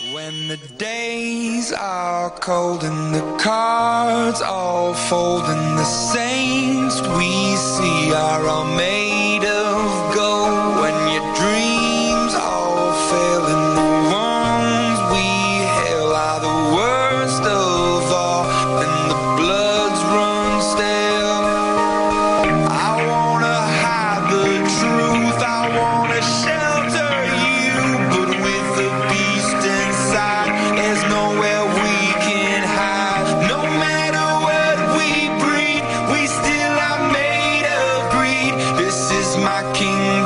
When the days are cold and the cards all fold and the saints we see my kingdom